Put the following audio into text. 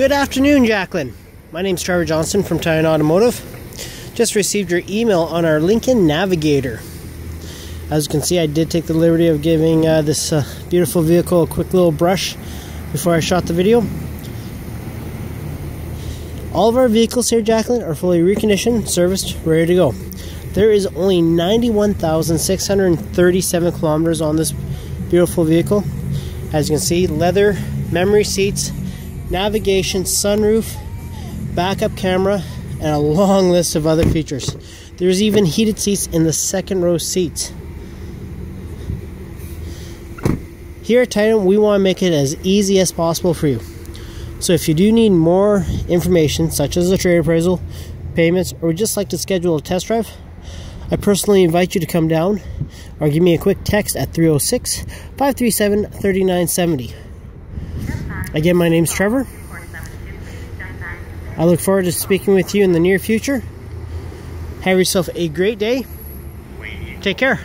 Good afternoon, Jacqueline. My name's Trevor Johnston from Titan Automotive. Just received your email on our Lincoln Navigator. As you can see, I did take the liberty of giving uh, this uh, beautiful vehicle a quick little brush before I shot the video. All of our vehicles here, Jacqueline, are fully reconditioned, serviced, ready to go. There is only 91,637 kilometers on this beautiful vehicle. As you can see, leather, memory seats, navigation, sunroof, backup camera, and a long list of other features. There's even heated seats in the second row seats. Here at Titan, we want to make it as easy as possible for you. So if you do need more information, such as a trade appraisal, payments, or would just like to schedule a test drive, I personally invite you to come down or give me a quick text at 306 537 3970. Again, my name's Trevor. I look forward to speaking with you in the near future. Have yourself a great day. Take care.